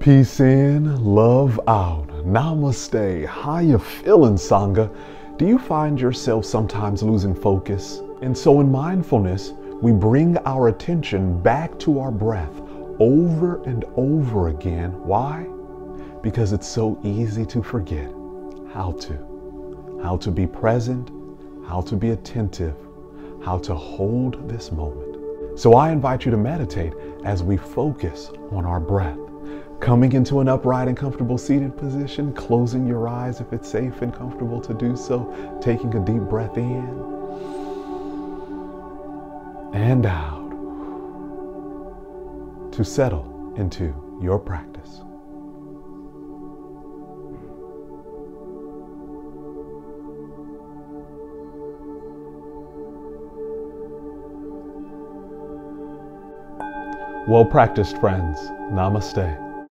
Peace in, love out. Namaste. How you feeling, Sangha? Do you find yourself sometimes losing focus? And so in mindfulness, we bring our attention back to our breath over and over again. Why? Because it's so easy to forget how to. How to be present, how to be attentive, how to hold this moment. So I invite you to meditate as we focus on our breath. Coming into an upright and comfortable seated position, closing your eyes if it's safe and comfortable to do so, taking a deep breath in and out to settle into your practice. Well practiced, friends. Namaste.